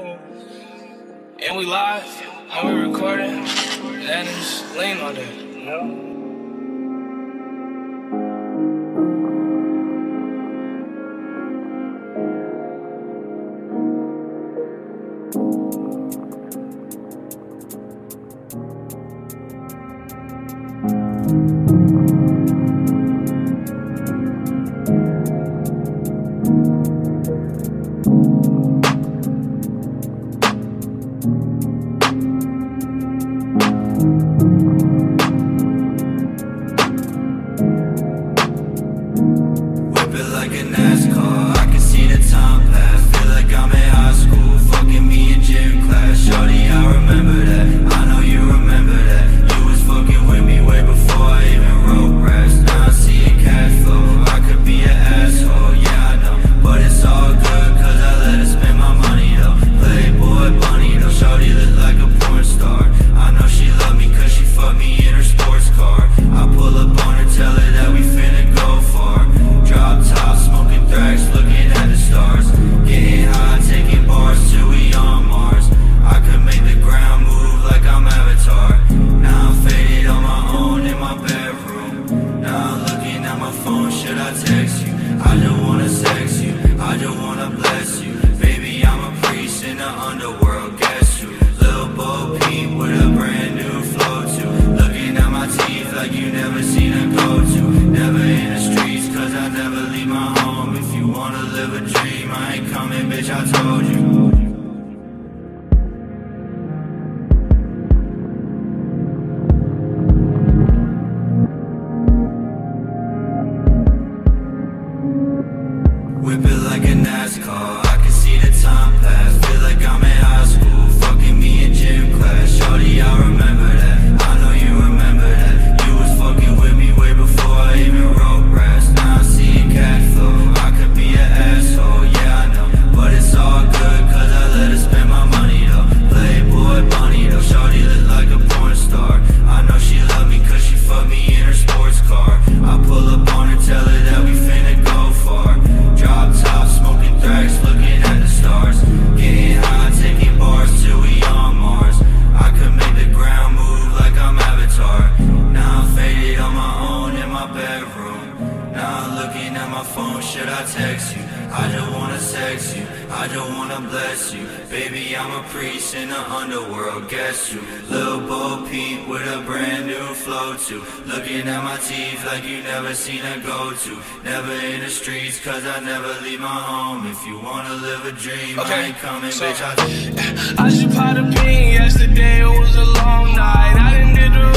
And we live, and we recording, and it's lean on that, thank you like an ass. like you never seen a go-to Never in the streets, cause I never leave my home. If you wanna live a dream, I ain't coming, bitch, I told you. phone, should I text you? I don't wanna sex you, I don't wanna bless you. Baby, I'm a priest in the underworld, guess you. Little Bo Peep with a brand new flow to. Looking at my teeth like you never seen a go to. Never in the streets, cause I never leave my home. If you wanna live a dream, okay. I ain't coming, so, bitch. I, I just pot a pin yesterday, it was a long night. I didn't did the